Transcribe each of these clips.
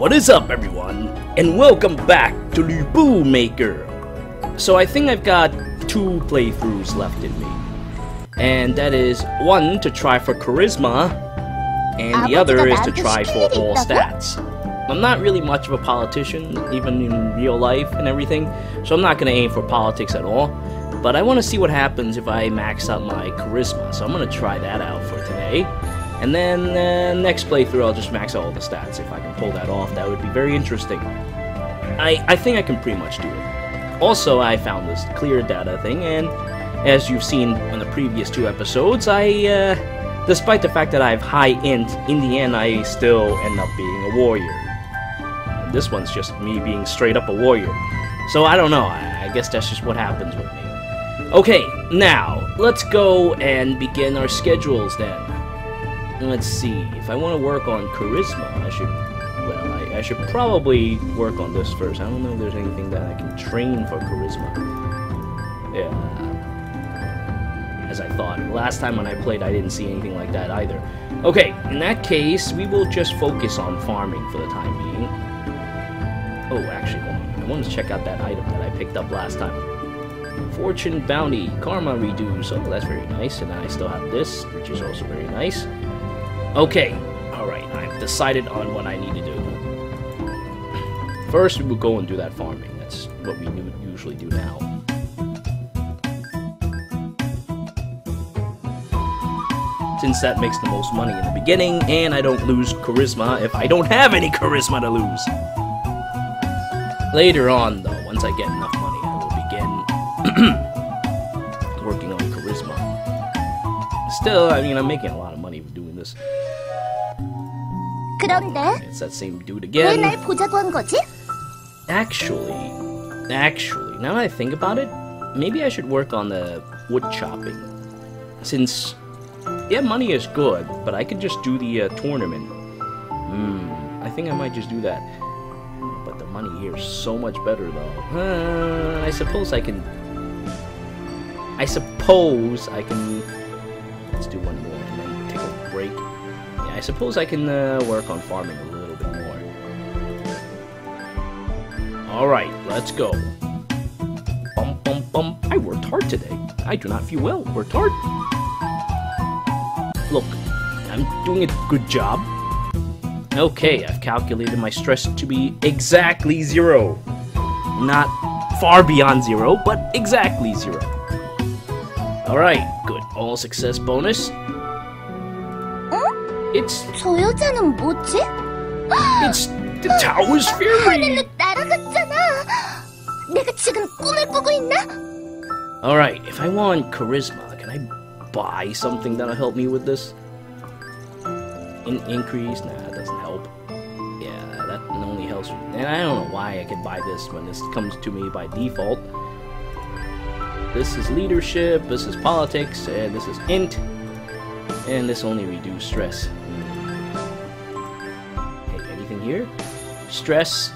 What is up everyone, and welcome back to Lu Bu Maker! So I think I've got two playthroughs left in me. And that is one to try for Charisma, and the other is to try for all stats. I'm not really much of a politician, even in real life and everything, so I'm not going to aim for politics at all. But I want to see what happens if I max out my Charisma, so I'm going to try that out for today. And then uh, next playthrough, I'll just max out all the stats. If I can pull that off, that would be very interesting. I, I think I can pretty much do it. Also, I found this clear data thing, and as you've seen in the previous two episodes, I, uh, despite the fact that I have high int, in the end I still end up being a warrior. This one's just me being straight up a warrior. So I don't know, I, I guess that's just what happens with me. Okay, now, let's go and begin our schedules then. Let's see, if I want to work on charisma, I should, well, I, I, should probably work on this first. I don't know if there's anything that I can train for charisma. Yeah. As I thought. Last time when I played, I didn't see anything like that either. Okay, in that case, we will just focus on farming for the time being. Oh, actually. I want to check out that item that I picked up last time. Fortune Bounty, Karma Reduce. Oh, that's very nice. And I still have this, which is also very nice. Okay, alright, I've decided on what I need to do. First, we will go and do that farming. That's what we usually do now. Since that makes the most money in the beginning, and I don't lose charisma if I don't have any charisma to lose. Later on, though, once I get enough money, I will begin working on charisma. Still, I mean, I'm making a lot of money doing this. 그런데 It's that same dude 왜 again. 날 보자고 한 거지? Actually, actually, now that I think about it, maybe I should work on the wood chopping. Since, yeah, money is good, but I could just do the uh, tournament. Hmm, I think I might just do that. But the money here is so much better, though. Uh, I suppose I can. I suppose I can. Let's do one more I suppose I can uh, work on farming a little bit more. Alright, let's go. Bum bum bum. I worked hard today. I do not feel well. Worked hard. Look, I'm doing a good job. Okay, I've calculated my stress to be exactly zero. Not far beyond zero, but exactly zero. Alright, good. All success bonus. It's 저 여자는 뭐지? It's the Taoist Fairy. 날아갔잖아. 내가 지금 꿈을 꾸고 있나? All right, if I want charisma, can I buy something that'll help me with this? In increase? Nah, that doesn't help. Yeah, that only helps. And I don't know why I could buy this when this comes to me by default. This is leadership, this is politics, and this is int. And this only reduces stress. Here? Stress,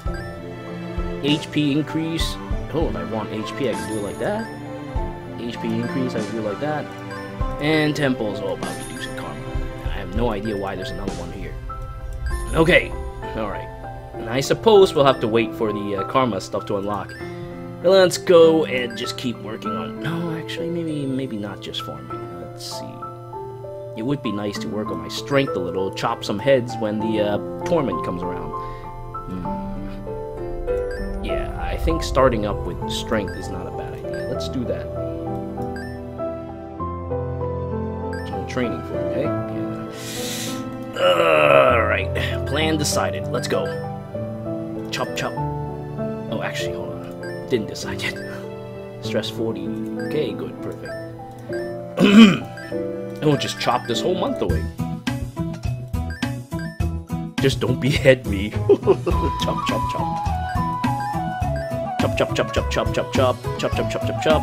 HP increase. Oh, I want HP, I can do it like that. HP increase, I can do it like that. And Temple's all about reducing karma. I have no idea why there's another one here. Okay, alright. And I suppose we'll have to wait for the uh, karma stuff to unlock. Let's go and just keep working on... No, actually, maybe maybe not just farming. Let's see. It would be nice to work on my strength a little, chop some heads when the uh, torment comes around. Hmm. Yeah, I think starting up with strength is not a bad idea. Let's do that. Training for it, eh? Alright, plan decided. Let's go. Chop, chop. Oh, actually, hold on. Didn't decide yet. Stress 40. Okay, good, perfect. It'll just chop this whole month away. Just don't behead me. chop, chop, chop. Chop, chop, chop, chop, chop, chop, chop. Chop, chop, chop, chop, chop.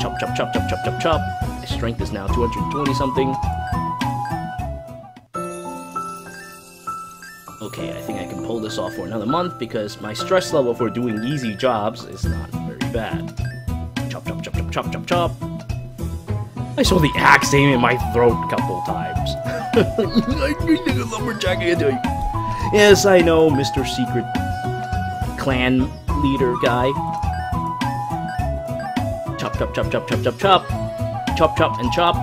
Chop, chop, chop, chop, chop, chop, chop. My strength is now 220 something. Okay, I think I can pull this off for another month because my stress level for doing easy jobs is not very bad. Chop, chop, chop, chop, chop, chop, chop. I saw the axe aim in my throat a couple times. Yes, I know, Mr. Secret Clan Leader guy. Chop, chop, chop, chop, chop, chop, chop. Chop, chop, and chop.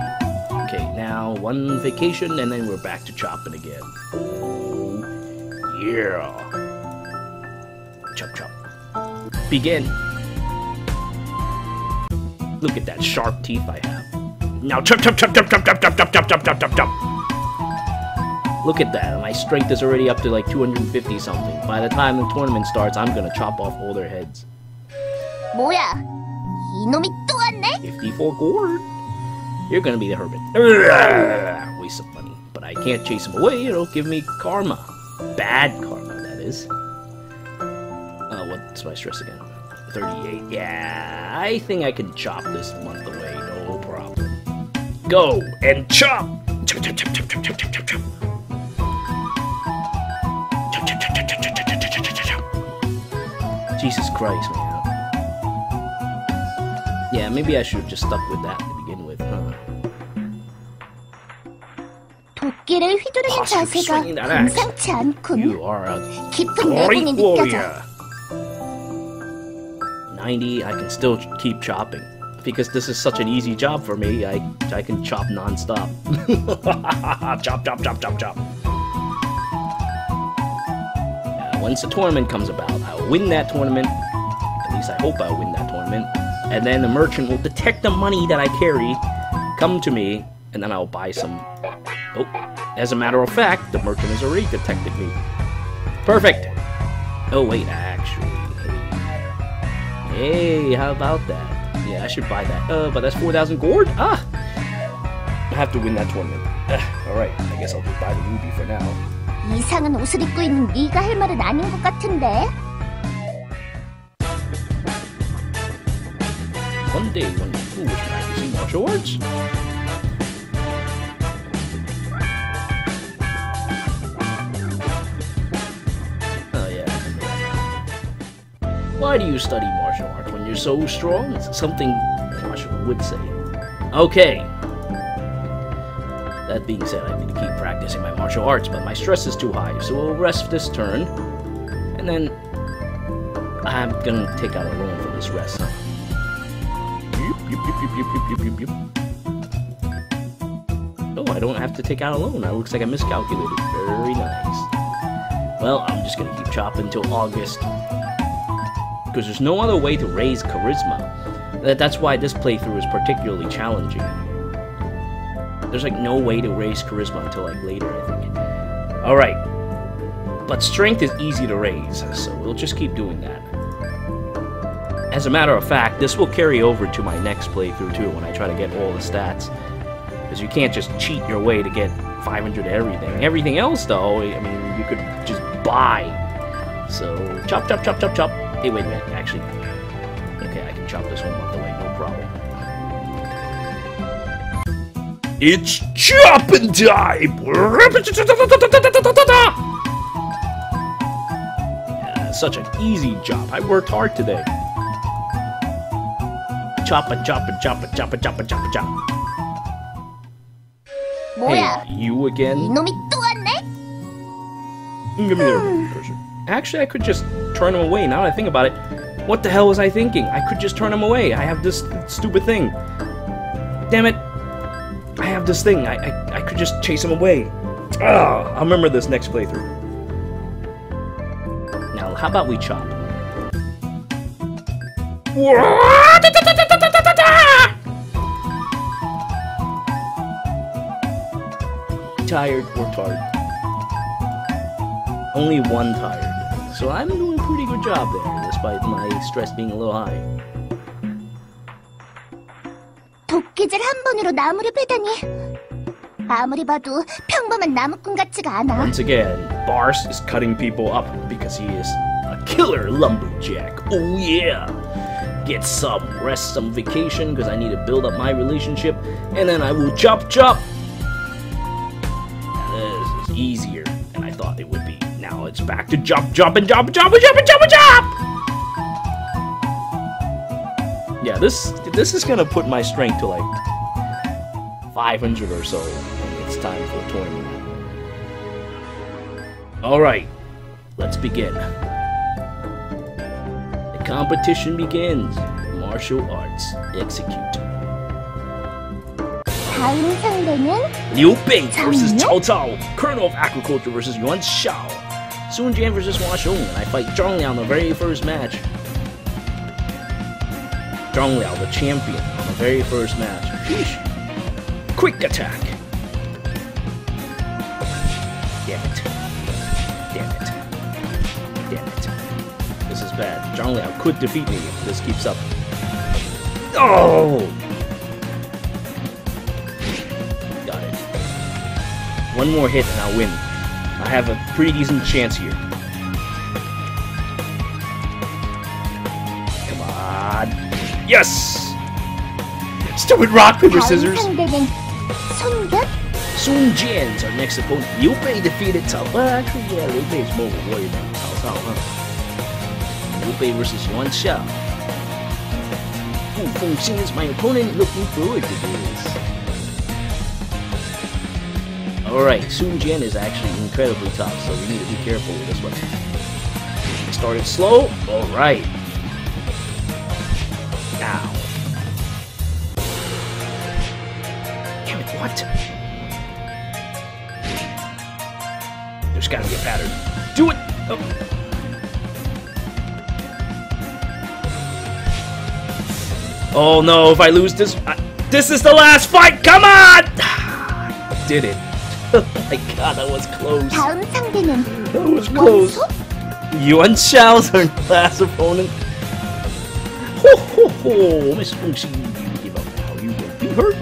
Okay, now one vacation, and then we're back to chopping again. Oh, yeah. Chop, chop. Begin. Look at that sharp teeth I have. Now chop, chop, chop, chop, chop, chop, chop, chop, chop, chop, chop, chop, chop. Look at that. My strength is already up to like 250 something. By the time the tournament starts, I'm gonna chop off all their heads. 뭐야? 이놈이 또 왔네? 54 gourd. You're gonna be the hermit. Waste of money. But I can't chase him away. It'll give me karma. Bad karma, that is. Uh, what's my stress again? 38. Yeah, I think I can chop this month away. No problem. Go and chop! Chop, chop, chop, chop, chop, chop, chop, chop, chop. Chop, chop, chop, chop, chop, chop, chop, chop, chop, chop, chop. Jesus Christ, man. Yeah, maybe I should have just stuck with that to begin with, huh? 도끼를 휘두르는 Possibly 자세가 swinging that axe. 감상치 않군. You are a 깊은 great 내공이 느껴져. warrior. 90, I can still ch- keep chopping. Because this is such an easy job for me, I, I can chop non-stop. chop, chop, chop, chop, chop. Yeah, once the tournament comes about, I'll win that tournament. At least I hope I'll win that tournament. And then the merchant will detect the money that I carry, come to me, and then I'll buy some. Oh, as a matter of fact, the merchant has already detected me. Perfect. Oh wait, actually, hey, how about that? Yeah, I should buy that. Uh, but that's four thousand gourd. Ah, I have to win that tournament. Uh, all right, I guess I'll just buy the ruby for now. 이상한 옷을 입고 있는 네가 할 말은 아닌 것 같은데. One day when the foolish practicing martial arts. Oh yeah. Why do you study martial art you're so strong. It's something Joshua would say. Okay. That being said, I need to keep practicing my martial arts, but my stress is too high, so we'll rest this turn. And then I'm gonna take out a loan for this rest. Oh, I don't have to take out a loan. That looks like I miscalculated. Very nice. Well, I'm just gonna keep chopping until August. Because there's no other way to raise charisma. That's why this playthrough is particularly challenging. There's like no way to raise charisma until like later, I think. Alright. But strength is easy to raise, so we'll just keep doing that. As a matter of fact, this will carry over to my next playthrough too when I try to get all the stats. Because you can't just cheat your way to get 500 everything. Everything else, though, I mean, you could just buy. So, chop, chop, chop, chop, chop. Hey, wait a minute, actually. Okay, I can chop this one off the way, no problem. It's chop and time! Yeah, such an easy job. I worked hard today. Chop and chop and chop and chop and chop and chop and chop. Hey, you again? Give me the version. Actually, I could just turn him away. Now that I think about it, what the hell was I thinking? I could just turn him away. I have this stupid thing. Damn it! I have this thing. I I, I could just chase him away. Ah, I'll remember this next playthrough. Now, how about we chop? Tired or tired? Only one tired. So I'm doing a pretty good job there, despite my stress being a little high. 도끼질 한 번으로 나무를 베다니. 아무리 봐도 평범한 나무꾼 같지가 않아. Once again, Bars is cutting people up because he is a killer lumberjack. Oh yeah! Get some rest, some vacation, because I need to build up my relationship, and then I will chop chop! It's back to jump, jump, and jump, jump, and jump, and jump, and jump! Yeah, this this is gonna put my strength to like 500 or so. It's time for a tournament. Alright, let's begin. The competition begins. Martial arts execute. Liu Bei versus Cao Cao, Colonel of Agriculture versus Yuan Shao. Sun Jian versus Xiong. And I fight Zhang Liao in the very first match. Zhang Liao, the champion, on the very first match. Sheesh. Quick attack. Damn it. Damn it. Damn it. This is bad. Zhang Liao could defeat me if this keeps up. Oh! Got it. One more hit and I'll win. I have a pretty decent chance here. Come on. Yes! Stupid rock, paper, scissors! Sun Jian is our next opponent. Liu Bei defeated Cao. Well, actually, yeah, Liu Bei is more of a warrior than Cao Cao, huh? Liu Bei versus Yuan Xia. Fu Fengxing is my opponent. Looking forward to this. Alright, Sun Jian is actually incredibly tough, so we need to be careful with this one. Started slow. Alright. Now. Damn it, what? There's gotta be a pattern. Do it! Oh. Oh no, if I lose this, I, this is the last fight! Come on! I did it. my god, that was close. That was close. Yuan Shao's our last opponent. Ho ho ho! Miss Fungxi, you give up now, you won't be hurt.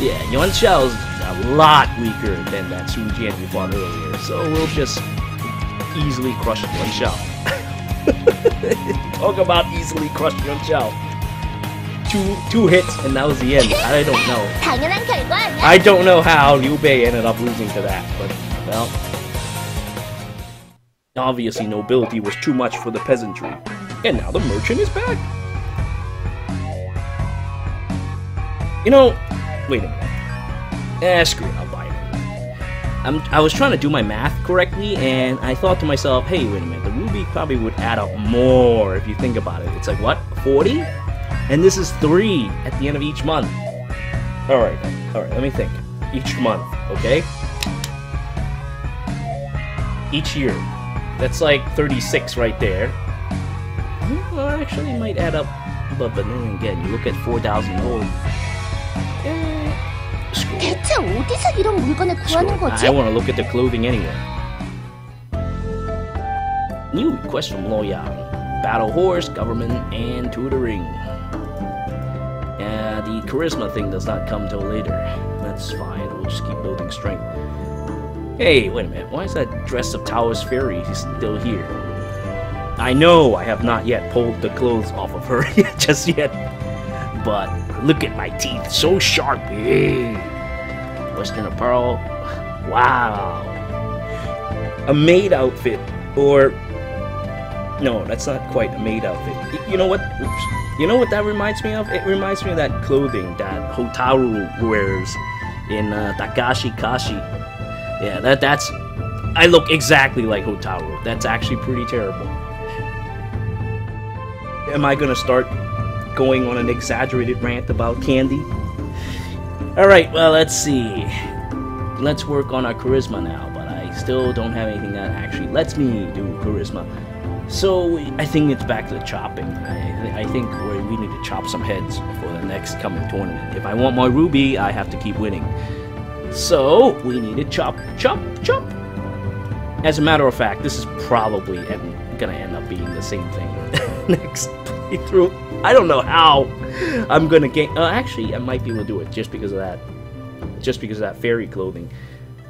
Yeah, Yuan Shao's a lot weaker than that Sun Jian we fought earlier, so we'll just easily crush Yuan Shao. Talk about easily crushed Yuan Shao two two hits, and that was the end. I don't know. I don't know how Liu Bei ended up losing to that, but, well... Obviously, nobility was too much for the peasantry. And now the merchant is back! You know, wait a minute. Eh, screw it, I'll buy it. I'm, i was trying to do my math correctly, and I thought to myself, hey, wait a minute, the ruby probably would add up more if you think about it. It's like, what, 40? And this is 3 at the end of each month. Alright, alright, let me think. Each month, okay? Each year. That's like 36 right there. Well, actually, it might add up. But, but then again, you look at 4,000 gold. Eh, screw it. 대체 어디서 이런 물건을 Screw 구하는 it. 거지? I want to look at the clothing anyway. New request from Loyang. Battle horse, government, and tutoring. Charisma thing does not come till later. That's fine, we'll just keep building strength. Hey, wait a minute, why is that dress of Taoist fairy still here? I know I have not yet pulled the clothes off of her just yet. But look at my teeth, so sharp. Hey. Western apparel. Wow. A maid outfit. Or. No, that's not quite a maid outfit. You know what? Oops. You know what that reminds me of? It reminds me of that clothing that Hotaru wears in uh, Dagashi Kashi. Yeah, that that's. I look exactly like Hotaru. That's actually pretty terrible. Am I gonna start going on an exaggerated rant about candy? Alright, well, let's see. Let's work on our charisma now, but I still don't have anything that actually lets me do charisma. So, I think it's back to the chopping. I, I think we need to chop some heads for the next coming tournament. If I want my ruby, I have to keep winning. So, we need to chop, chop, chop. As a matter of fact, this is probably en- gonna end up being the same thing next playthrough. I don't know how I'm gonna gain. Uh, actually, I might be able to do it just because of that. Just because of that fairy clothing.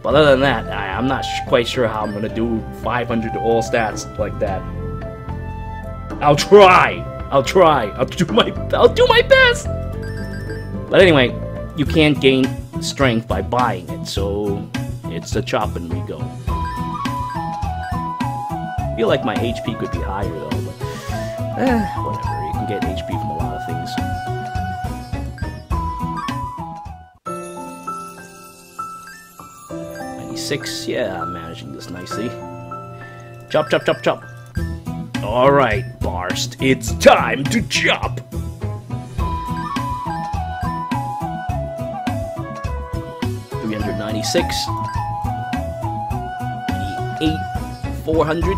But other than that, I, I'm not quite sure how I'm gonna do 500 to all stats like that. I'll try. I'll try. I'll do my. I'll do my best. But anyway, you can't gain strength by buying it, so it's the chop and we go. I feel like my HP could be higher though, but eh, whatever. You can get HP from a lot of things. Ninety-six. Yeah, I'm managing this nicely. Chop, chop, chop, chop. Alright, Barst, it's time to chop! Three hundred ninety-six. Eight, four hundred.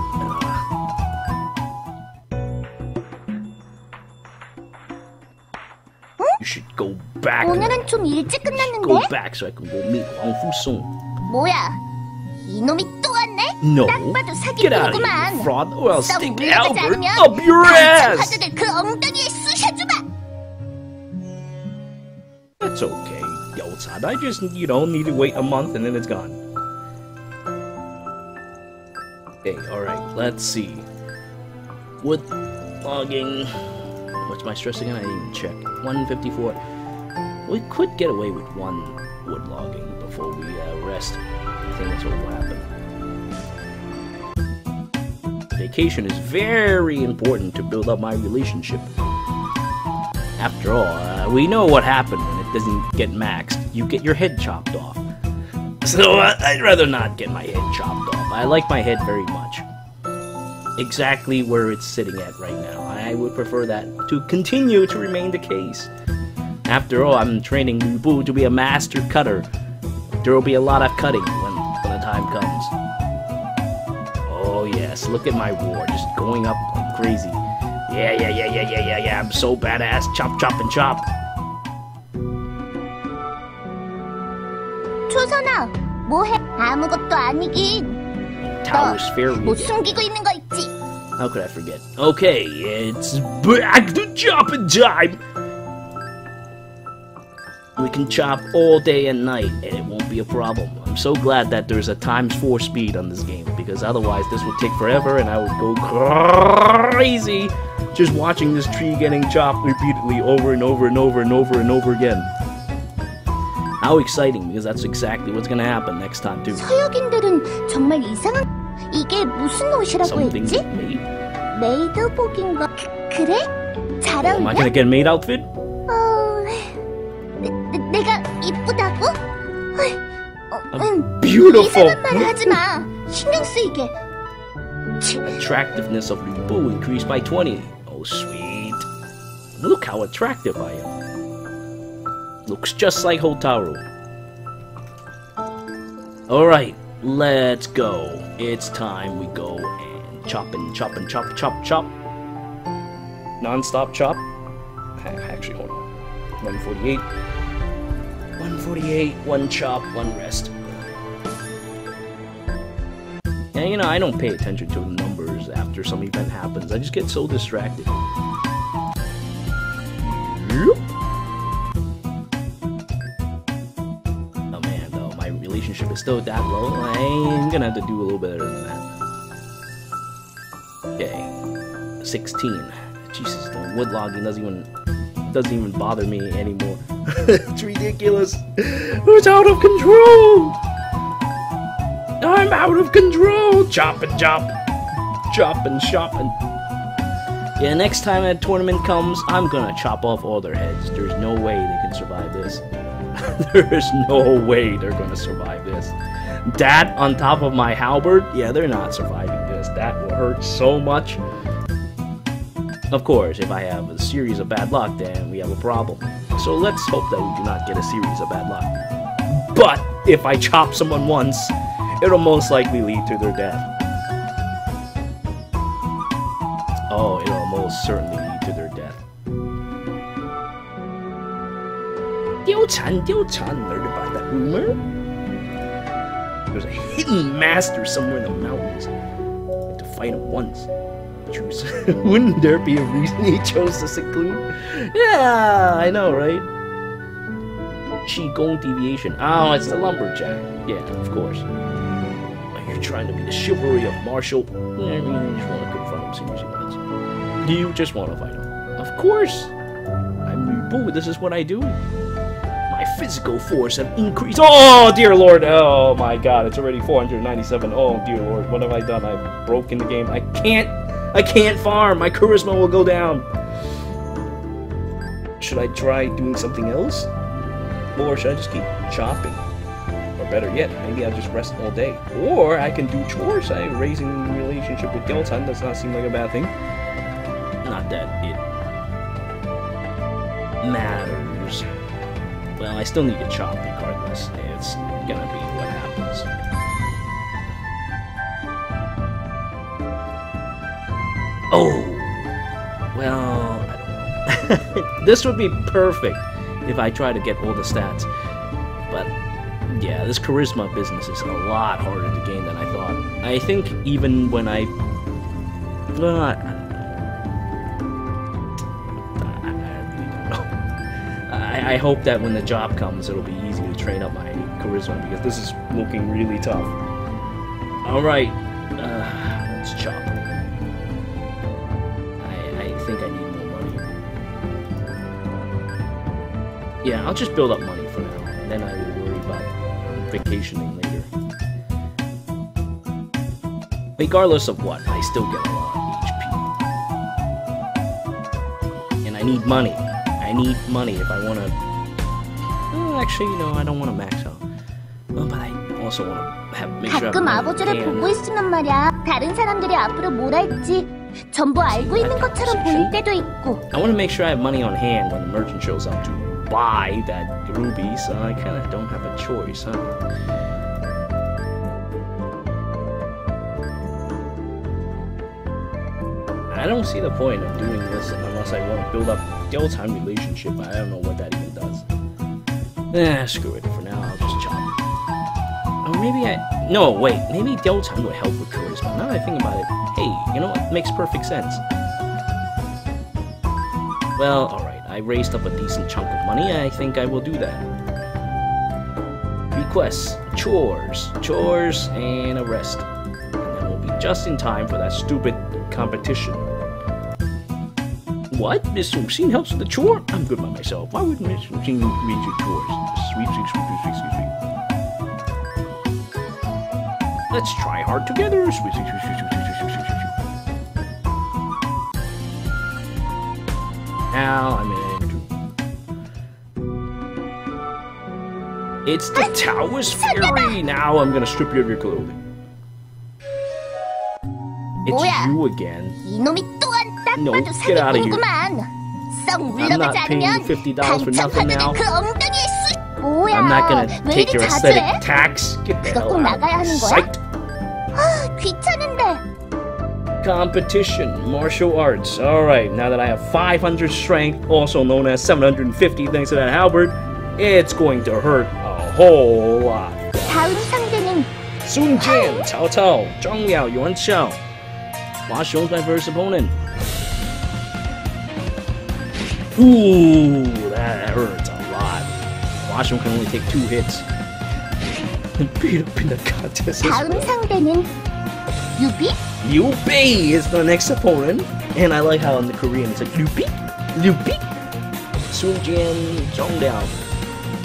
You should go back. 오늘은 좀 일찍 Go 끝났는데? back so I can go meet Wang Fusong. 뭐야? 이놈이 또 왔네? no. Get out of here, fraud, or I'll stick halberd up your ass! That's okay, Yoltzad. I just, you know, need to wait a month and then it's gone. Okay, alright, let's see. Wood logging. What's my stress again? I didn't even check. 154. We could get away with one wood logging before we uh, rest. I think that's what will happen. Vacation is very important to build up my relationship. After all, uh, we know what happened when it doesn't get maxed. You get your head chopped off. So uh, I'd rather not get my head chopped off. I like my head very much. Exactly where it's sitting at right now. I would prefer that to continue to remain the case. After all, I'm training Lu to be a master cutter. There will be a lot of cutting Oh yes, look at my war, just going up like crazy. Yeah, yeah, yeah, yeah, yeah, yeah, yeah. I'm so badass. Chop, chop, and chop. 초선아, 뭐해? 아무것도 아니긴. Tower sphere 뭐 again. 숨기고 있는 거 있지? How could I forget? Okay, it's back to chopping time. We can chop all day and night, and it won't be a problem. I'm so glad that there's a times four speed on this game, because otherwise this would take forever, and I would go crazy just watching this tree getting chopped repeatedly over and over and over and over and over again. How exciting, because that's exactly what's gonna happen next time too. 서역인들은 정말 이상한. 이게 무슨 옷이라고 Something 했지? made. 메이드복인가? 그, 그래? 잘 Oh, am I 어울려? gonna get a maid outfit? 어... 내, 내, 내가 이쁘다고? 어이, Oh, beautiful. 쓰이게. Attractiveness of Lu Bu increased by 20. Oh, sweet. Look how attractive I am. Looks just like Hotaru. Alright, let's go. It's time we go and chop and chop and chop, chop, chop. Non-stop chop. Actually, hold on. 148. 148, one chop, one rest. And you know, I don't pay attention to the numbers after some event happens. I just get so distracted. Oh man, though, my relationship is still that low. I'm gonna have to do a little better than that. Okay, 16. Jesus, the wood logging doesn't even doesn't even bother me anymore. it's ridiculous. It's out of control. I'm out of control! Chop and chop! Chop and chop and... Yeah, next time a tournament comes, I'm gonna chop off all their heads. There's no way they can survive this. There's no way they're gonna survive this. That on top of my halberd? Yeah, they're not surviving this. That will hurt so much. Of course, if I have a series of bad luck, then we have a problem. So let's hope that we do not get a series of bad luck. But if I chop someone once, it'll most likely lead to their death. Oh, it'll most certainly lead to their death. 貂蝉,貂蝉, heard about that rumor? There's a hidden master somewhere in the mountains. I had to fight him once. Choose. Wouldn't there be a reason he chose to seclude? Yeah, I know, right? Qigong deviation. Oh, it's the lumberjack. Yeah, of course. You're trying to be the chivalry of Marshall. Yeah, you just want to confront him seriously once. Do you just want to fight him? Of course. I'm Boo. This is what I do. My physical force have increased. Oh, dear lord. Oh, my god. It's already 497. Oh, dear lord. What have I done? I've broken the game. I can't. I can't farm. My charisma will go down. Should I try doing something else? Or should I just keep chopping? Or better yet, maybe I'll just rest all day. Or I can do chores. I raising relationship with Geltan does not seem like a bad thing. Not that it matters. Well, I still need to chop regardless. It's gonna be what happens. Oh! Well, this would be perfect if I try to get all the stats. Yeah, this charisma business is a lot harder to gain than I thought. I think even when I... Well. I, I hope that when the job comes, it'll be easy to train up my charisma because this is looking really tough. Alright, uh, let's chop. I, I think I need more money. Yeah, I'll just build up money vacationing later. Regardless of what, I still get a lot of HP. And I need money. I need money if I want to... Well, actually, you know, I don't want to max out. Well, but I also want to have, make sure I have 가끔 money in 아버지를 hand. 보고 있으면 말이야. 다른 사람들이 앞으로 뭘 할지 전부 알고 있는 것처럼 보일 때도 있고. I want to make sure I have money on hand when the merchant shows up to buy that ruby, so I kind of don't have a choice, huh? I don't see the point of doing this unless I want to build up Time relationship. I don't know what that even does. Eh, screw it. For now, I'll just chop. Or maybe I... No, wait. Maybe Time would help with charisma. Now that I think about it, hey, you know what? Makes perfect sense. Well, alright, I raised up a decent chunk of money, I think I will do that. Requests, chores, chores, and a rest. And then we'll be just in time for that stupid competition. What? Miss Maxine helps with the chore? I'm good by myself. Why would Miss Maxine read your chores? Sweet, sweet, sweet, sweet, sweet, sweet. Let's try hard together. Sweet, sweet, sweet, sweet, sweet, sweet, sweet, sweet. Now, It's the Taoist Fairy! Now I'm gonna strip you of your clothing. It's you again. No, get out of here. I'm not paying you $50 for nothing now. I'm not gonna take your aesthetic tax. Get the hell out of here. Psyched. Competition, martial arts. Alright, now that I have 500 strength, also known as 750 thanks to that halberd, it's going to hurt whole lot. 다음 상대는 Sun Jian, Cao Cao, Zhang Liao, Yuan Shao. Hua Xiong's my first opponent. Ooh, that hurts a lot. Hua Xiong can only take two hits. Beat up in the contest. 다음 well. 상대는 Yubi. Yubi is the next opponent, and I like how in the Korean it's like Yubi, Yubi. Sun Jian, Zhang Liao.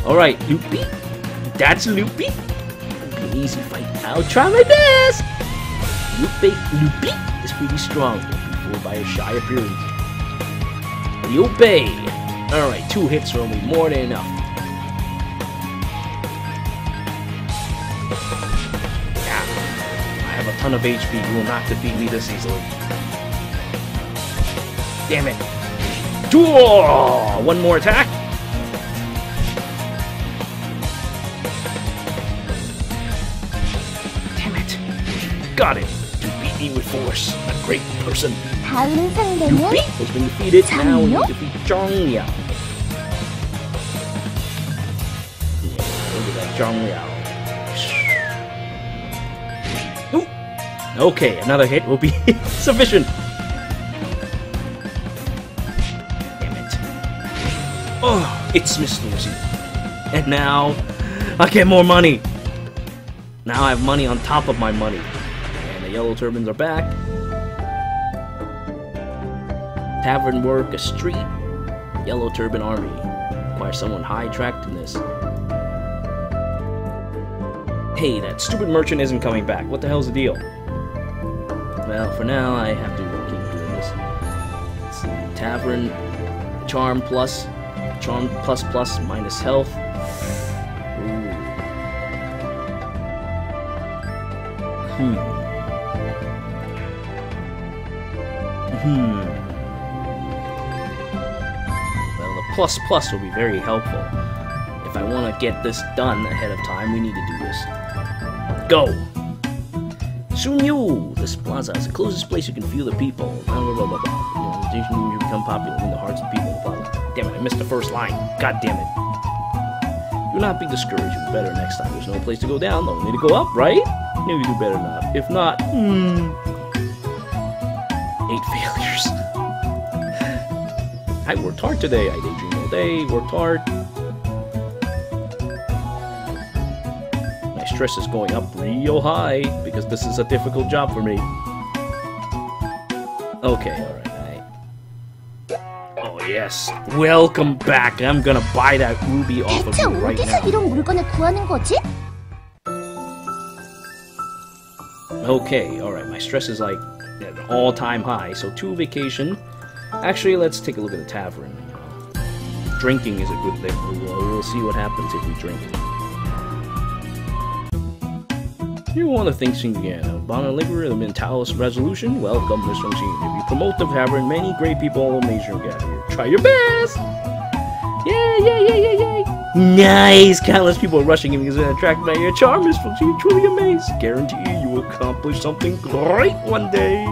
All right, Yubi. That's Loopy. It'll be easy fight. I'll try my best. Liu Bei is pretty strong. Fooled by his shy appearance. Loopy. Alright, two hits will be more than enough. Yeah. I have a ton of HP. You will not defeat me this easily. Damn it. Duel! One more attack. great person. 다음 You 상대는 beat has been defeated. Now we 장요? defeat Zhang Liao. Yeah, look at that Zhang Liao. Ooh. Okay, another hit will be sufficient. Damn it. Oh, it's Miss Lucy. And now, I get more money. Now I have money on top of my money. And the yellow turbans are back. Tavern work, a street, yellow turban army. Require someone high tracked in this. Hey, that stupid merchant isn't coming back. What the hell's the deal? Well, for now, I have to keep doing this. Let's see. Tavern, charm plus, charm plus plus minus health. Plus plus will be very helpful. If I want to get this done ahead of time, we need to do this. Go! Sunyu! This plaza is the closest place you can feel the people. Blah, blah, blah, blah, blah. You become popular in the hearts of people. Damn it, I missed the first line. God damn it. Do not be discouraged. You'll be better next time. There's no place to go down, though. Need to go up, right? Maybe you do better not. If not, hmm. Eight failures. I worked hard today. I daydreamed all day, worked hard. My stress is going up real high because this is a difficult job for me. Okay, alright. Oh, yes. Welcome back. I'm gonna buy that ruby off of you right now. Okay, alright, my stress is like all-time high, so two vacation. Actually, let's take a look at the tavern. Drinking is a good thing. We'll, we'll see what happens if we drink. You want to think again. Bonner Liquor, the Mentalis Resolution. Welcome, Mr. Machine. If you promote the tavern, many great people will measure get here. Try your best! Yeah, yeah, yeah, yeah, yeah. Nice! Countless people are rushing in because they're attracted by your charm, Mr. Machine. Truly amazed. Guarantee you will accomplish something great one day.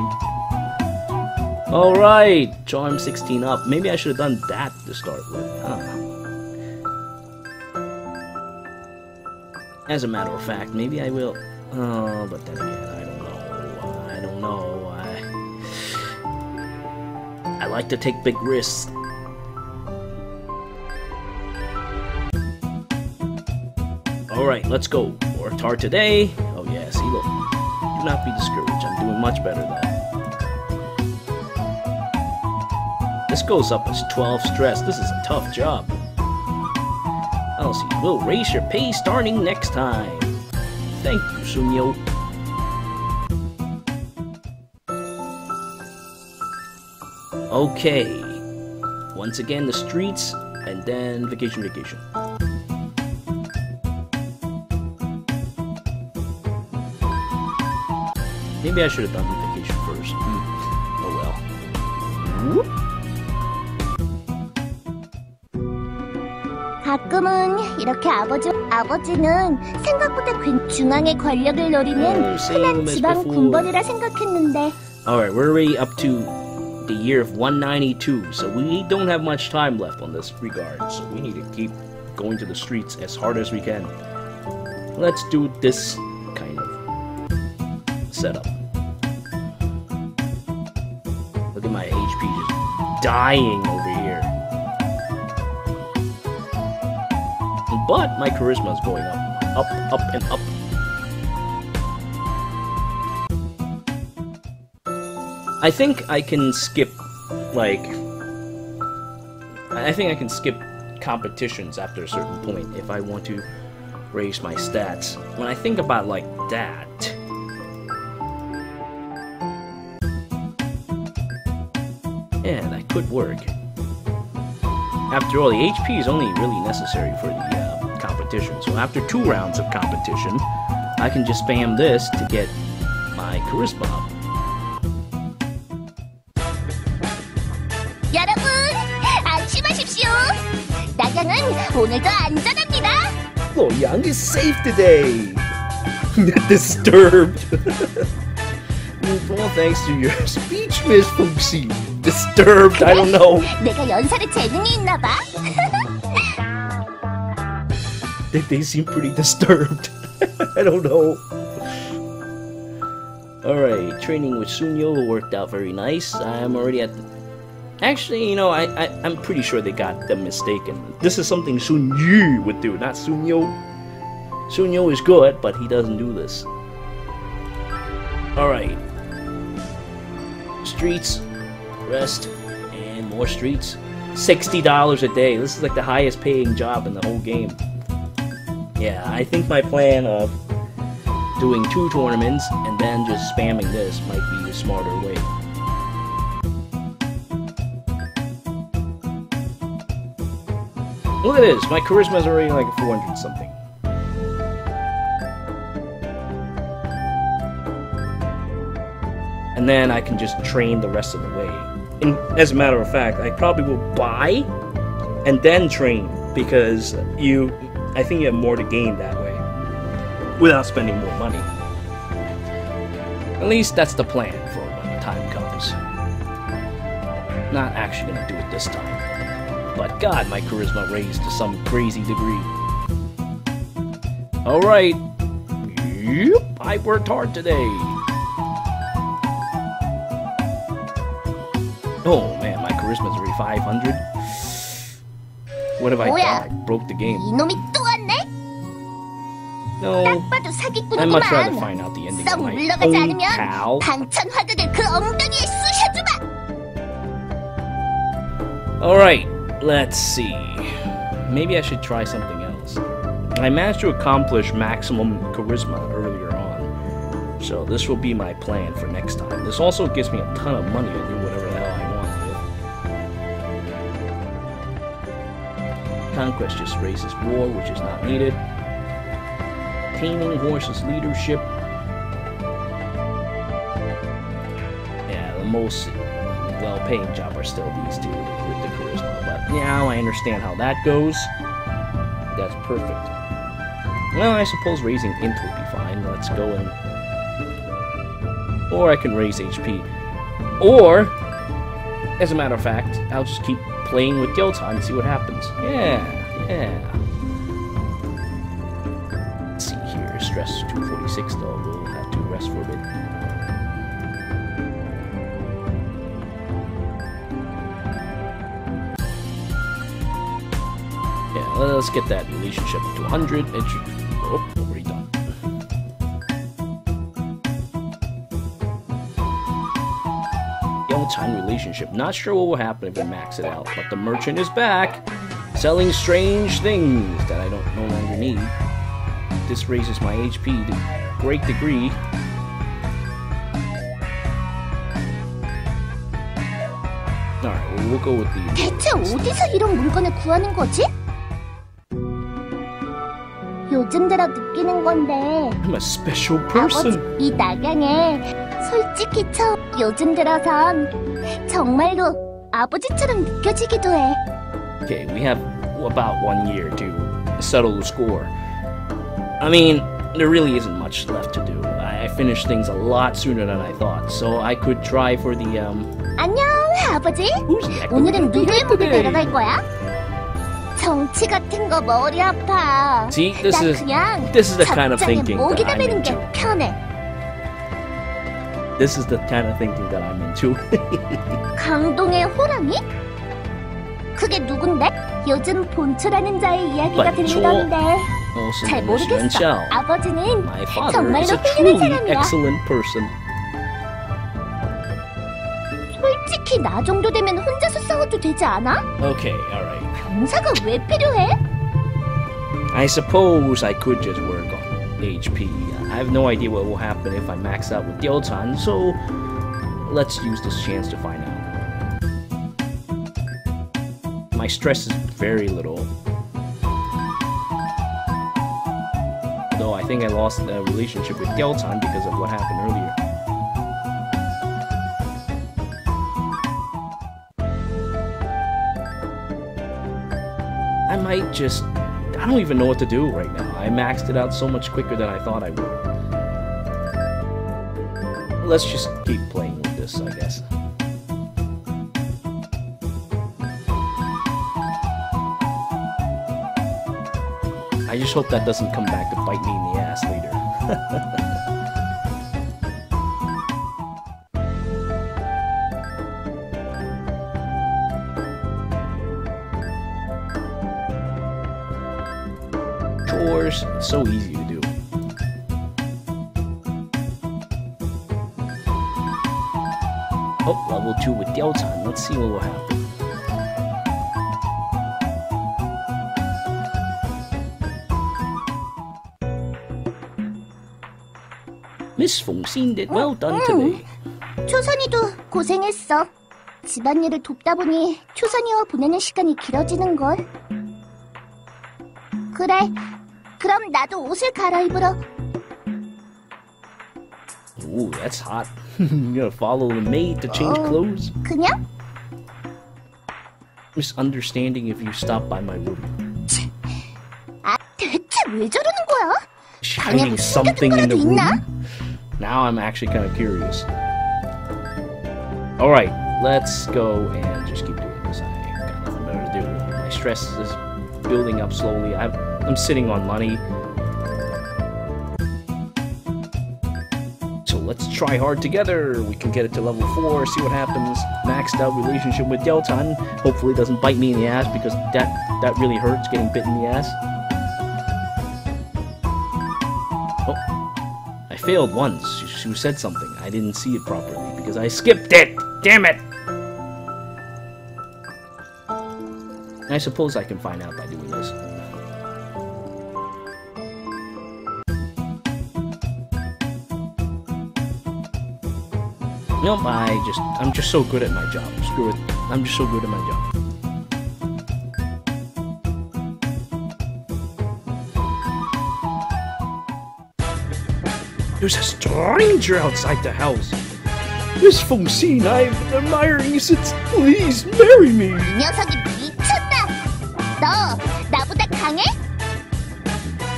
Alright, charm 16 up. Maybe I should have done that to start with. Huh. As a matter of fact, maybe I will. Oh, but then again, I don't know. I don't know. I, I like to take big risks. Alright, let's go. Worked tar today. Oh yeah, see look. Do not be discouraged. I'm doing much better though. This goes up as 12 stress. This is a tough job. I'll see. We'll raise your pay starting next time. Thank you, Sunyo. Okay. Once again, the streets, and then vacation, vacation. Maybe I should have done 가끔은 이렇게 아버지 아버지는 생각보다 괜- 중앙의 권력을 노리는 Oh, same 흔한 as 지방 before. 군번이라 생각했는데 Alright, we're already up to the year of 192, so we don't have much time left on this regard, so we need to keep going to the streets as hard as we can. Let's do this kind of setup. Look at my HP just dying But my charisma is going up, up, up, and up. I think I can skip, like, I think I can skip competitions after a certain point if I want to raise my stats. When I think about like that, yeah, that could work. After all, the HP is only really necessary for the uh, competition. So after two rounds of competition, I can just spam this to get my charisma up. 여러분 안심하십시오. 낙양은 오늘도 안전합니다. Oh, Young is safe today. Disturbed. well, thanks to your speech, Miss Fuxi. Disturbed, I don't know. 내가 연설에 재능이 있나 봐. they, they seem pretty disturbed. I don't know. Alright, training with Sunyo worked out very nice. I'm already at. Actually, you know, I, I, I'm pretty sure they got them mistaken. This is something Sun Yu would do, not Sunyo. Sunyo is good, but he doesn't do this. Alright. Streets, rest, and more streets. $60 a day. This is like the highest paying job in the whole game. Yeah, I think my plan of doing two tournaments and then just spamming this might be the smarter way. Look at this, my charisma is already like 400 something. and then I can just train the rest of the way. And as a matter of fact, I probably will buy and then train because you, I think you have more to gain that way without spending more money. At least that's the plan for when the time comes. Not actually gonna do it this time. But God, my charisma raised to some crazy degree. Alright. Yep, I worked hard today. Oh man, my charisma's already 500. What have I 뭐야? done? I broke the game. 이놈이 또 왔네? No, 딱 봐도 I'd much rather 사기꾼이구만. find out the ending 썩 of my 물러가지 own 않으면 pal. 방천 화극을 그 엉덩이에 쑤셔주마! Alright, let's see. Maybe I should try something else. I managed to accomplish maximum charisma earlier on, so this will be my plan for next time. This also gives me a ton of money Conquest just raises war, which is not needed. Taming horses leadership. Yeah, the most well-paying job are still these two with the charisma. But now I understand how that goes. That's perfect. Well, I suppose raising int would be fine. Let's go and... Or I can raise HP. Or, as a matter of fact, I'll just keep playing with Giltan and see what happens. Yeah, yeah. Let's see here. Stress 246 though. We'll have to rest for a bit. Yeah, let's get that relationship to 100. It should. Oh, already done. Young time relationship. Not sure what will happen if I max it out, but the merchant is back, selling strange things that I don't no longer need. This raises my HP to a great degree. Alright, well, we'll go with the. 대체 어디서 이런 물건을 구하는 거지? 요즘 들어 느끼는 건데 I'm a special person. 아버지 이 낙양에 솔직히 저 요즘 들어선 정말로 아버지처럼 느껴지기도 해 Okay, we have about one year to settle the score. I mean, there really isn't much left to do. I I finished things a lot sooner than I thought, so I could try for the um. 안녕 아버지 Who's that? 오늘은 누구의 몸을 데려갈 거야? 정치 같은 거 머리 아파 See, this 난 is 그냥 this is the kind of 적장에 thinking 목이다 that I'm 매는 게 into. 편해 This is the kind of thinking that I'm into. 강동의 호랑이? 그게 누군데? 요즘 본초라는 자의 이야기가? 들리던데 잘 모르겠어. 아버지는 정말로 훌륭한 사람이야. 솔직히 나 정도 되면 혼자서 싸워도 되지 않아? Okay, alright. 병사가 왜 필요해? I suppose I could just work on HP. I have no idea what will happen if I max out with Giltan, so let's use this chance to find out. My stress is very little. Though I think I lost the relationship with Giltan because of what happened earlier. I might just I don't even know what to do right now. I maxed it out so much quicker than I thought I would. Let's just keep playing with this, I guess. Just hope that doesn't come back to bite me in the ass later. Chores, so easy to do. Oh, level 2 with Delton. Let's see what will happen. Miss Fongxin did well done today. 초선이도 고생했어. 집안일을 돕다 보니 초선이와 보내는 시간이 길어지는 걸. 그래. 그럼 나도 옷을 갈아입으러. Ooh, that's hot. you gonna follow the maid to change Oh. clothes? 그냥? Misunderstanding if you stop by my room. 아, 대체 왜 저러는 거야? Shining 뭐 something in the room? Now I'm actually kind of curious. Alright, let's go and just keep doing this. I got nothing better to do. My stress is building up slowly. I'm, I'm sitting on money. So let's try hard together. We can get it to level 4, see what happens. Maxed out relationship with Deltan. Hopefully it doesn't bite me in the ass because that, that really hurts getting bit in the ass. Failed once. She, said something. I didn't see it properly because I skipped it. Damn it! I suppose I can find out by doing this. Nope, I just I'm just so good at my job. Screw it. I'm just so good at my job. There's a stranger outside the house. Miss Fongsin, I've been admiring you since. Please marry me. 이 녀석이 미쳤다! 너, 나보다 강해?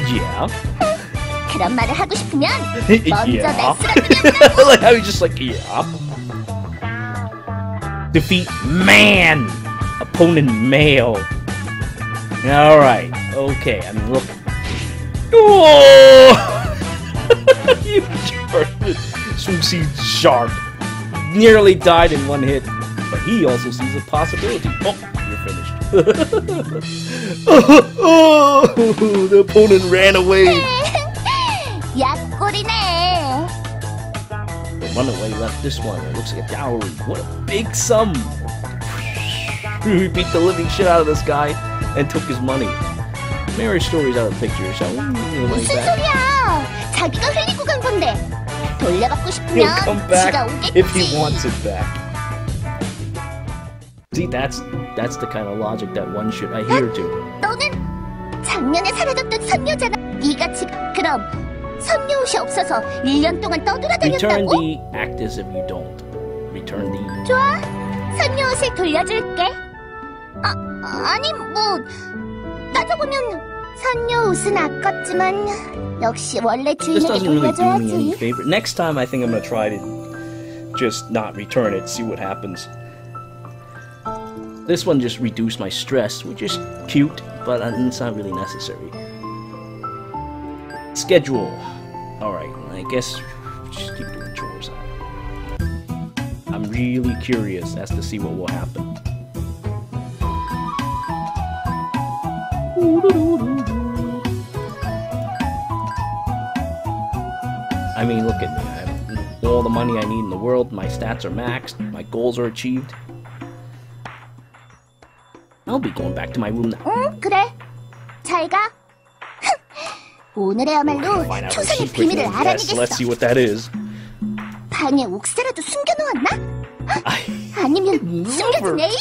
Yeah. 그런 말을 하고 싶으면 먼저 yeah. 날 쓰러뜨려 like I was just like, yeah. Defeat man. Opponent male. All right. Okay. I'm looking. Oh! you Jordan. Sushi Sharp nearly died in one hit, but he also sees a possibility. Oh, you're finished. oh, oh, the opponent ran away. the runaway left this one. It looks like a dowry. What a big sum. We beat the living shit out of this guy and took his money. Marriage stories out of the picture, shall we? 건데 돌려받고 He'll 싶으면 come 지가 back 오겠지 if he wants it back. See, that's that's the kind of logic that one should adhere to. 너는 작년에 사라졌던 선녀잖아 네가 지금 그럼 선녀 옷이 없어서 1년 동안 Return 떠돌아다녔다고? the act as if you don't. Return the. 좋아 선녀 옷을 돌려줄게 아, 아니 뭐 따져 보면 선녀 옷은 아깝지만 역시 원래 This 주인에게 doesn't really do me any 돌려줘야지 favor. Next time, I think I'm gonna try to just not return it, see what happens. This one just reduced my stress, which is cute, but uh, it's not really necessary. Schedule. Alright, I guess just keep doing chores. I'm really curious as to see what will happen. I mean, look at me. I have all the money I need in the world. My stats are maxed. My goals are achieved. I'll be going back to my room now. 응 그래 잘가 오늘에야말로 Find out her 초상의 secret. 비밀을 Yes, let's 알아내겠어 see what that is. 방에 옥새라도 숨겨놓았나? I 아니면 Never. 숨겨둔 애인?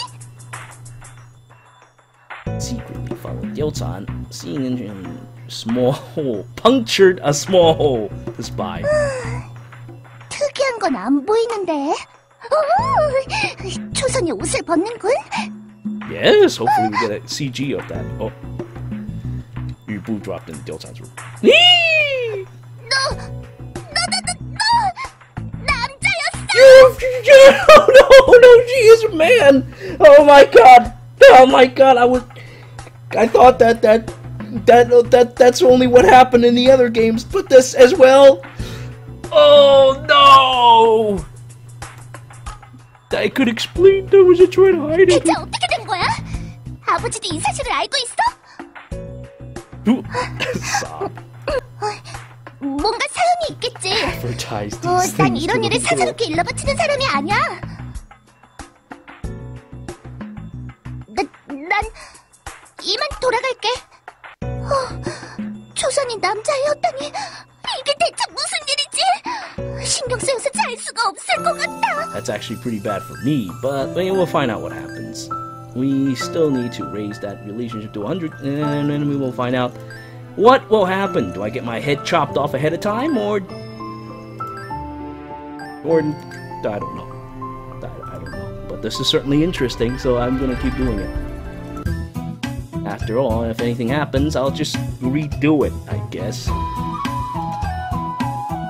secretly followed Yotan, seeing in him small hole. Punctured a small hole. The spy. 특이한 건 안 보이는데. 오, 초선이 옷을 벗는군. Yes, hopefully we get a CG of that. Oh. Lu Bu dropped in the Dilton's room. No! No, no, no, no! 남자였어! Oh, no, no, she is a man! Oh my god! Oh my god, I was... I thought that that that that that's only what happened in the other games, but this as well. Oh no. I could explain there was a trying to hide it. 대체 어떻게 된 거야? 아버지도 이 사실을 알고 있어? Ooh, Sob. 뭔가 사연이 있겠지 Advertise 어, these 난 things to 이런 일을 little girls. 사사롭게 일러바치는 사람이 아니야 나, 난 이만 돌아갈게 어, 조선이 남자애였다니 이게 대체 무슨 일이지? 신경 쓰여서 잘 수가 없을 것 같아 That's actually pretty bad for me, but I mean, we'll find out what happens. We still need to raise that relationship to 100, and then we will find out what will happen. Do I get my head chopped off ahead of time, or Or, I don't know. I, I don't know. But this is certainly interesting, so I'm gonna keep doing it. After all, if anything happens, I'll just redo it, I guess.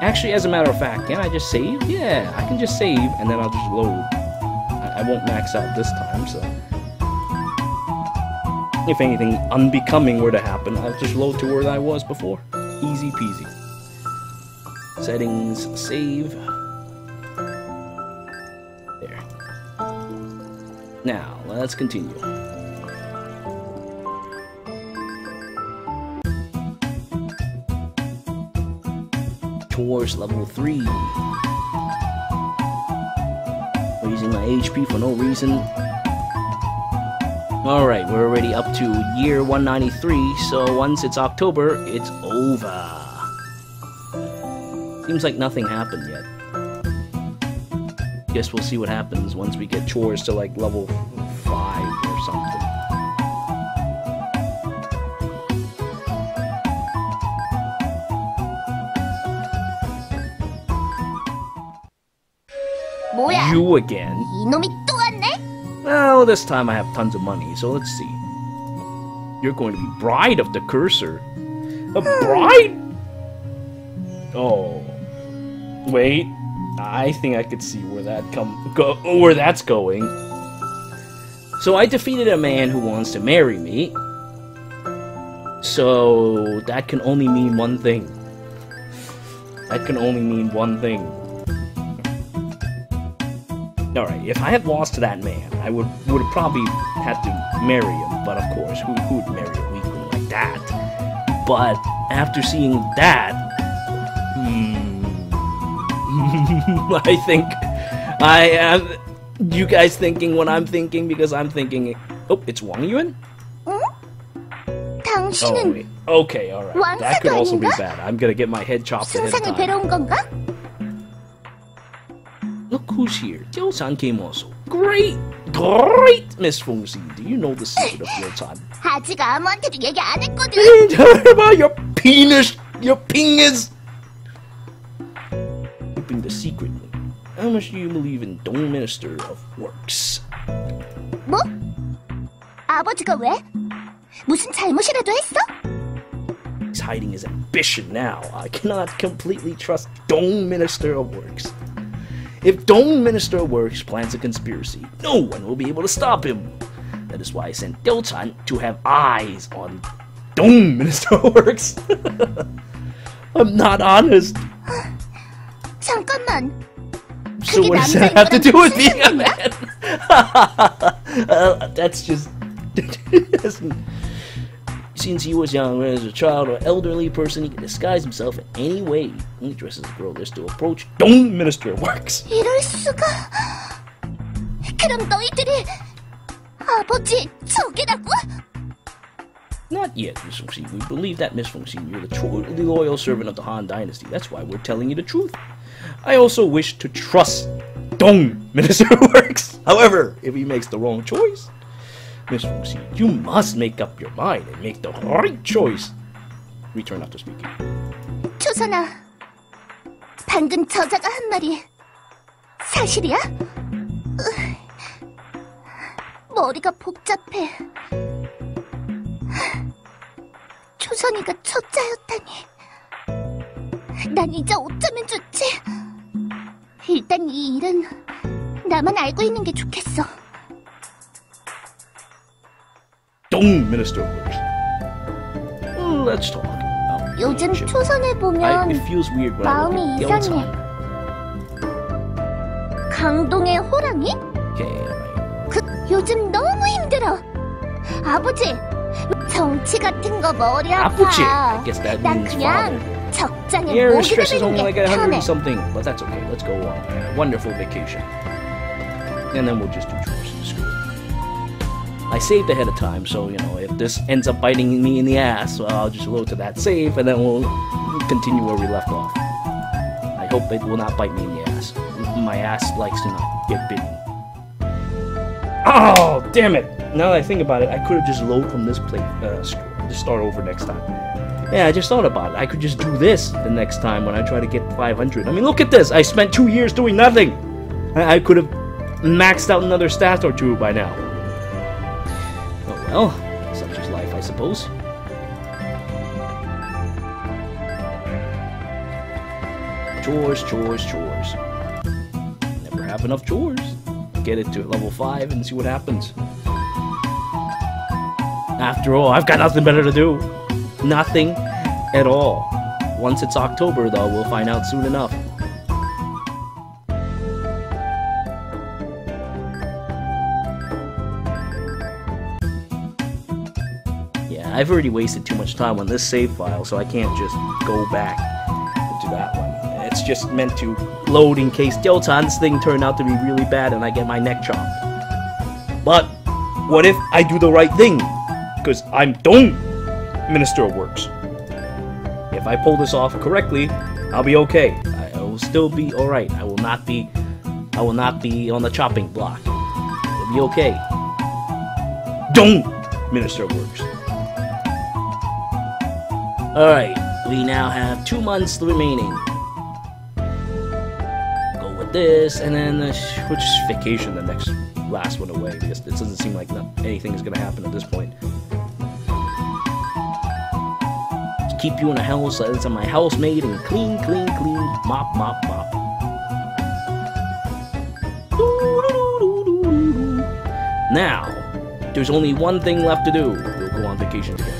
Actually, as a matter of fact, can I just save? Yeah, I can just save, and then I'll just load. I, I won't max out this time, so... If anything unbecoming were to happen, I'll just load to where I was before. Easy peasy. Settings, save. There. Now, let's continue. Level 3. Using my HP for no reason. Alright, we're already up to year 193, so once it's October, it's over. Seems like nothing happened yet. Guess we'll see what happens once we get chores to like level You again. 이놈이 또 왔네? Well, this time I have tons of money, so let's see. You're going to be bride of the cursor. A bride? Oh. Wait. I think I could see where that come go where that's going. So I defeated a man who wants to marry me. So that can only mean one thing. That can only mean one thing. All right, if I had lost to that man, I would would have probably had to marry him. But of course, who, who would marry a weakling like that? But after seeing that, hmm, I think I am. You guys thinking what I'm thinking because I'm thinking. Oh, it's Wang Yun. Oh, okay, all right. That could also be bad. I'm gonna get my head chopped. 건가? Look who's here. Jiao-san came also. Great, great, Miss Fengxi. Do you know the secret of your time? 아직 아무한테도 얘기 안 했거든. Tell her about your penis, your penis. Keeping the secret. How much do you believe in Dong Minister of Works? 뭐? 아버지가 왜? 무슨 잘못이라도 했어? He's hiding his ambition now. I cannot completely trust Dong Minister of Works. If Dong Minister Works plans a conspiracy, no one will be able to stop him. That is why I sent Deltan to have eyes on Dome Minister Works. I'm not honest. 잠깐만. So what does that have to do with me, man? uh, that's just. Since he was young, as a child or elderly person, he can disguise himself in any way. When he dresses as a girl, there's to approach Dong Minister of Works. 이럴 수가. 그럼 너희들이 아버지 적이라고? Not yet, Miss Fengxi. We believe that, Miss Fengxi, you're the truly loyal servant of the Han Dynasty. That's why we're telling you the truth. I also wish to trust Dong Minister of Works. However, if he makes the wrong choice, Miss Fengxi, you must make up your mind and make the right choice. Return after speaking. 초선아. 방금 저자가 한 말이 사실이야? 으, 머리가 복잡해. 초선이가 초짜였다니. 난 이제 어쩌면 좋지? 일단 이 일은 나만 알고 있는 게 좋겠어. Dong Minister Works. Let's talk. 요즘. 초선을 보면 마음이 이상해. 강동의 호랑이? 그 요즘 너무 힘들어. 아버지, 정치 같은 거 머리 아파. 난 그냥 stress is 되는 게 편해. something, but that's okay. Let's go on a wonderful vacation, and then we'll just do. I saved ahead of time, so you know if this ends up biting me in the ass, well, I'll just load to that save, and then we'll continue where we left off. I hope it will not bite me in the ass. My ass likes to not get bitten. Oh, damn it! Now that I think about it, I could have just loaded from this plate. Uh. Just start over next time. Yeah, I just thought about it. I could just do this the next time when I try to get 500. I mean, look at this. I spent two years doing nothing. I, I could have maxed out another stat or two by now. Well, such is life, I suppose. Chores, chores, chores. Never have enough chores. Get it to level 5 and see what happens. After all, I've got nothing better to do. Nothing at all. Once it's October, though, we'll find out soon enough. I've already wasted too much time on this save file, so I can't just go back to that one. It's just meant to load in case Deltan's thing turned out to be really bad and I get my neck chopped. But what if I do the right thing? Because I'm Dong, Minister of Works. If I pull this off correctly, I'll be okay. I will still be alright. I will not be I will not be on the chopping block. It'll be okay. Dong, Minister of Works. Alright, we now have two months remaining. Go with this, and then uh, we'll just vacation the next last one away because it doesn't seem like anything is going to happen at this point. Keep you in a house as my housemaid and clean, clean, clean, mop, mop, mop. Now, there's only one thing left to do. We'll go on vacation together.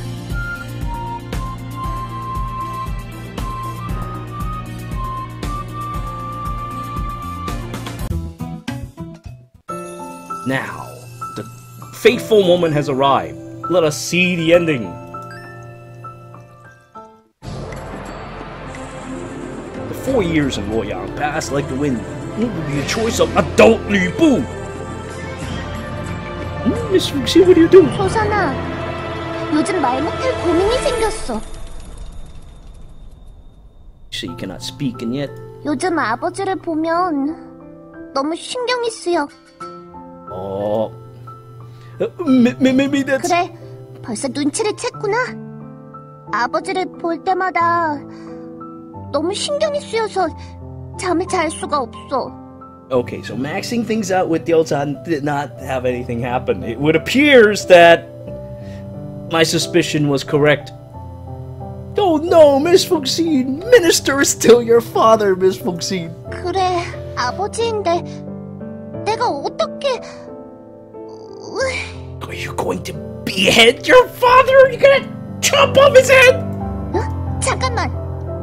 Now, the fateful moment has arrived. Let us see the ending. The four years in Luoyang passed like the wind. It will be a choice of adult Lu Bu. Hmm, Miss Fuxi, what are you doing? 조선아, 요즘 말 못할 고민이 생겼어. So you cannot speak, and yet, 요즘 아버지를 보면 너무 신경이 쓰여. oh, uh, m- m- maybe that's 그래, 벌써 눈치를 챘구나. 아버지를 볼 때마다 너무 신경이 쓰여서 잠을 잘 수가 없어. Okay, so maxing things out with Dieltan did not have anything happen. It would appears that my suspicion was correct. Oh no, Miss Fuxine! Minister is still your father, Miss Fuxine! 그래, 아버지인데 내가 어떻게... Are you going to behead your father? Are you gonna chop off his head? 어? 잠깐만,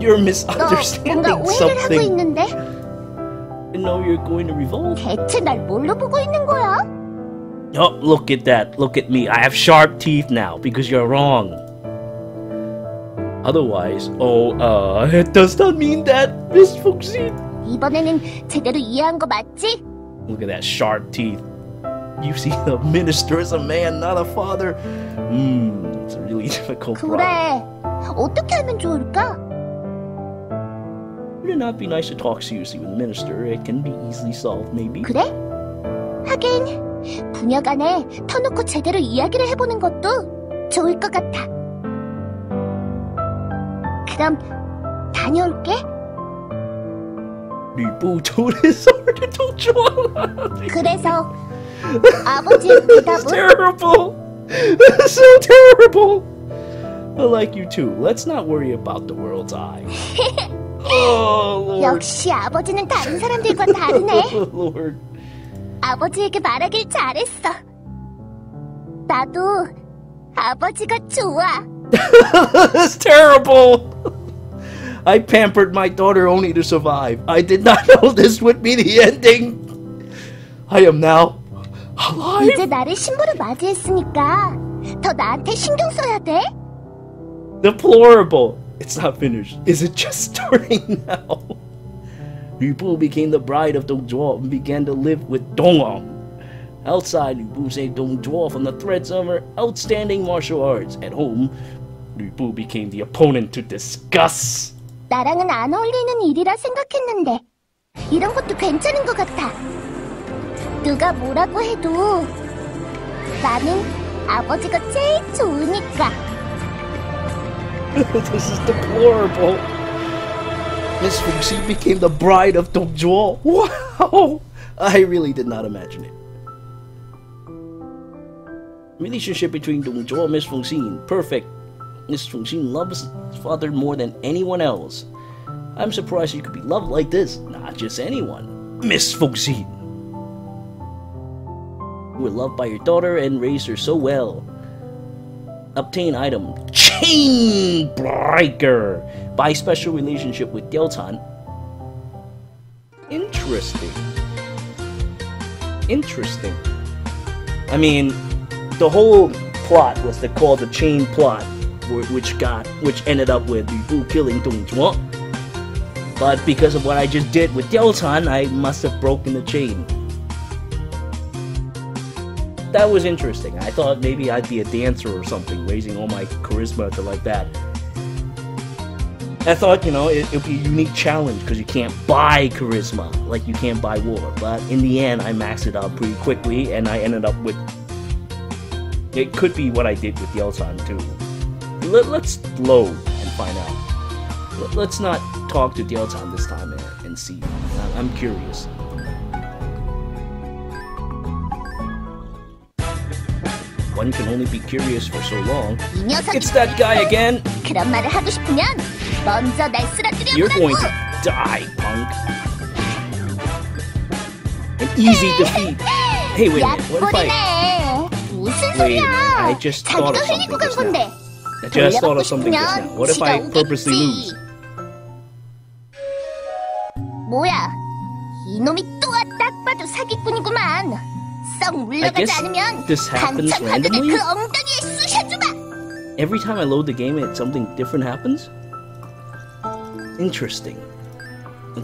You're 너 misunderstanding 뭔가 오해를 하고 something. 있는데 No, you're going to revolt. 대체 날 뭘로 보고 있는 거야? Oh, look at that. Look at me. I have sharp teeth now because you're wrong. Otherwise, oh, uh, it does not mean that, Miss Fuxine. 이번에는 제대로 이해한 거 맞지? Look at that sharp teeth. You see the minister as a man, not a father. Hmm, it's a really difficult 그래, problem. 어떻게 하면 좋을까? Would it not be nice to talk seriously with the minister? It can be easily solved, maybe. 그래? 하긴 부녀 간에 터놓고 제대로 이야기를 해보는 것도 좋을 것 같아. 그럼 다녀올게. Ribu told his sword to Joel. 그래서 아버지의 This is 대답은 terrible. This is so terrible. I like you too. Let's not worry about the world's eye. oh Lord. 역시 아버지는 다른 사람들과 다르네. Oh, Lord. 아버지에게 말하길 잘했어. 나도 아버지가 좋아. That's terrible. I pampered my daughter only to survive. I did not know this would be the ending. I am now alive. 이제 나를 신부로 맞이했으니까 더 나한테 신경 써야 돼. Deplorable. It's not finished. Is it just starting now? Lu Bu became the bride of Dong Zhuo and began to live with Dongong. Outside, Lu Bu saved Dong Zhuo from the threats of her outstanding martial arts. At home, Lu Bu became the opponent to discuss. 나랑은 안 어울리는 일이라 생각했는데 이런 것도 괜찮은 것 같아. 누가 뭐라고 해도 나는 아버지가 제일 좋으니까. this is deplorable. Miss Fuxi became the bride of Dong Zhuo. Wow! I really did not imagine it. Relationship between Dong Zhuo and Miss Fengxin, perfect. Miss Fengxin loves father more than anyone else. I'm surprised you could be loved like this. Not just anyone. Miss Fengxin. You were loved by your daughter and raised her so well. Obtain item Chain Breaker by special relationship with Can. Interesting. Interesting. I mean, the whole plot was to call the chain plot, which got, which ended up with Bu killing Dong Zhuo. But because of what I just did with Can, I must have broken the chain. That was interesting. I thought maybe I'd be a dancer or something, raising all my charisma to like that. I thought, you know, it would be a unique challenge because you can't buy charisma like you can't buy war. But in the end, I maxed it out pretty quickly, and I ended up with it could be what I did with Yeltsin too let, us load and find out. Let, us not talk to Deltan this time and, and see. I, I'm curious. One can only be curious for so long. It's that guy again! You're going to die, punk. An easy defeat. Hey, wait a minute. What if I... Wait, I just thought of something just now. I just thought of something just now. What if I purposely lose? 뭐야? 이놈이 또 딱 봐도 사기꾼이구만. 썩 물러가지 않으면 this happens randomly? 그 엉덩이에 쑤셔주마. Every time I load the game, it something different happens. Interesting.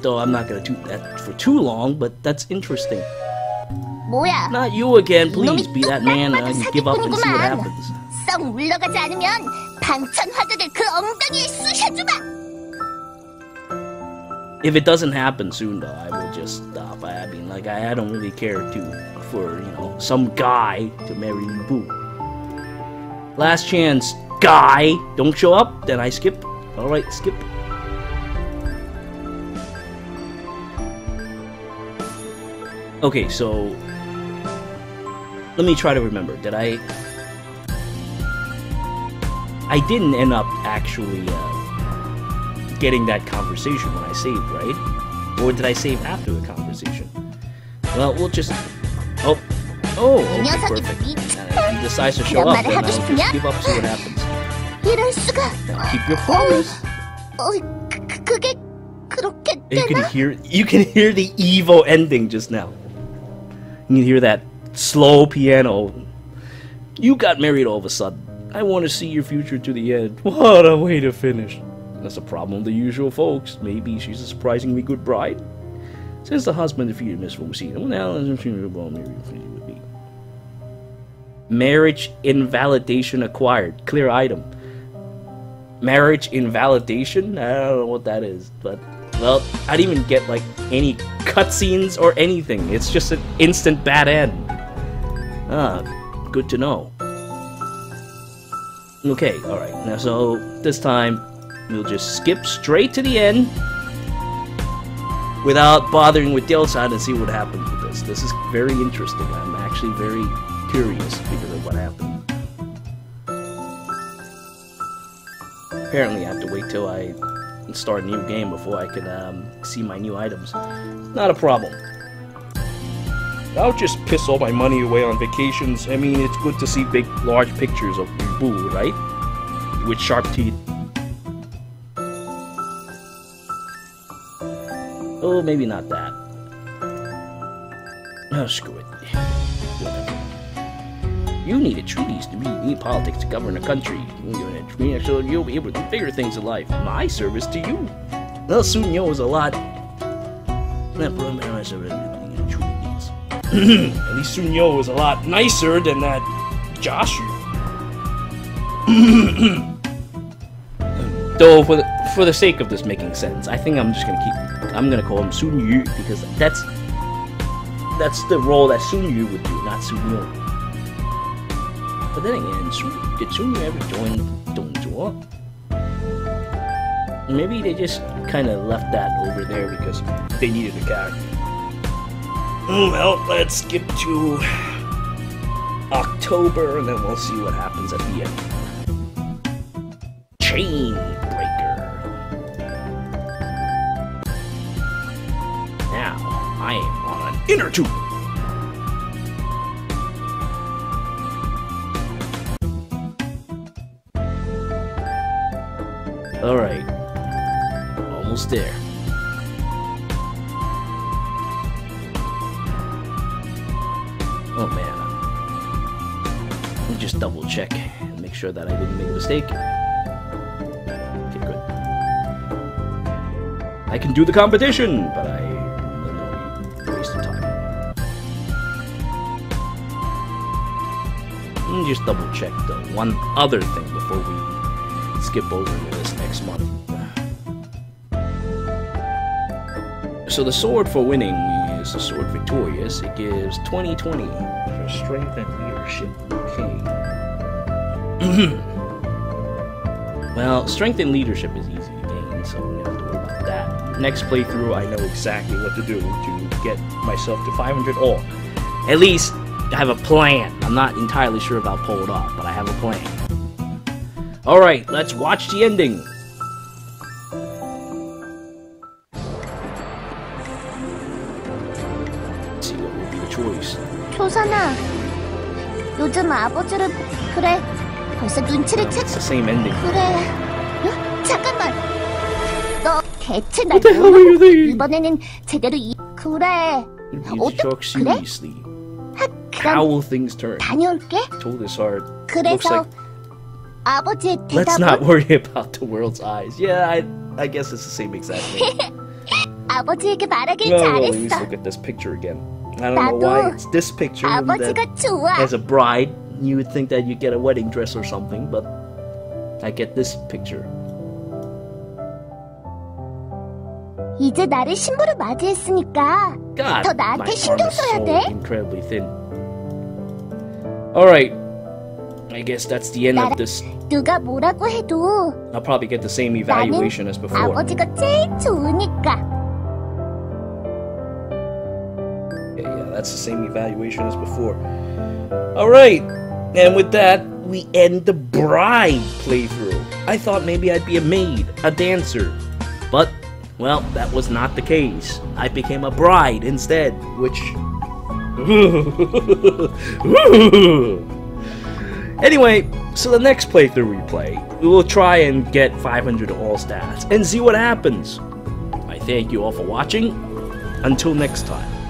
Though I'm not gonna do that for too long, but that's interesting. 뭐야? Not you again, please. Be that man and give up and see what happens. 썩 물러가지 않으면 방천 화자들 그 엉덩이에 쑤셔주마. If it doesn't happen soon, though, I will just stop. I mean, like, I, I don't really care to for you know some guy to marry Lu Bu. Last chance, guy. Don't show up, then I skip. All right, skip. Okay, so let me try to remember. Did I... I didn't end up actually uh, getting that conversation when I saved, right? Or did I save after the conversation? Well, we'll just... Oh. Oh, okay, perfect. And he decides to show up, then I'll just give up, see what happens. Now keep your promise. You can hear you can hear the evil ending just now. You can hear that slow piano. You got married all of a sudden. I want to see your future to the end. What a way to finish. That's a problem the usual folks. Maybe she's a surprisingly good bride. Since the husband defeated Miss well now she will marry with me. Marriage invalidation acquired. Clear item. Marriage invalidation? I don't know what that is, but well, I didn't even get like any cutscenes or anything. It's just an instant bad end. Ah, good to know. Okay, alright. Now, so this time we'll just skip straight to the end without bothering with Delside and see what happens with this. This is very interesting. I'm actually very curious because of what happened. Apparently, I have to wait till I start a new game before I can um, see my new items. Not a problem. I'll just piss all my money away on vacations. I mean, it's good to see big, large pictures of Boo, right? With sharp teeth. Oh, maybe not that. Oh, screw it. You need a treaties to be, need politics to govern a country. So you'll be able to do bigger things in life. My service to you. Well, Xun You is a lot. At least Xun You is a lot nicer than that Joshua. Though, for the, for the sake of this making sense, I think I'm just gonna keep. I'm gonna call him Xun Yu because that's that's the role that Xun Yu would do, not Xun You. But then again, Sun, did Xun Yu ever join Dong Zhuo? maybe they just kind of left that over there because they needed a character. Well, let's skip to October and then we'll see what happens at the end. Chain Breaker. Now, I am on an inner tube. Alright. Almost there. Double check and make sure that I didn't make a mistake. Okay, good. I can do the competition, but I just double check the one other thing before we skip over to this next month. So the sword for winning is the sword victorious. It gives 2020 for strength and leadership. Okay. well, strength and leadership is easy to gain, so we don't have to worry about that. Next playthrough, I know exactly what to do to get myself to 500 all. At least I have a plan. I'm not entirely sure if I'll pull it off, but I have a plan. Alright, let's watch the ending. Let's see what will be the choice. 효선아, 요즘 아버지를 보- 그래. 벌써 눈치를 It's 챘. the same ending. 그래. 어? 잠깐만. 너 대체 날 What the hell are you thinking? 이번에는 제대로 이 그래. You 어떡- talk 그래? seriously. How 그럼 will things turn? 다녀올게. Told this hard. Looks 그래서 like 아버지의 let's not 대답은 worry about the world's eyes. Yeah, I I guess it's the same exact thing. 아버지에게 말하길 no, well, let me 잘했어. look at this picture again. I don't know why 나도 it's this picture that 아버지가 좋아. as a bride you would think that you get a wedding dress or something, but I get this picture. 이제 나를 신부로 맞이했으니까 God, 더 my 나한테 arm 신경 is 써야 so 돼. incredibly thin. All right, I guess that's the end of this. 누가 뭐라고 해도 I'll probably get the same evaluation as before. 아버지가 제일 좋으니까. Yeah, yeah, that's the same evaluation as before. Alright, and with that, we end the bride playthrough. I thought maybe I'd be a maid, a dancer, but, well, that was not the case. I became a bride instead, which. anyway, so the next playthrough we play, we will try and get 500 all stats and see what happens. I thank you all for watching. Until next time.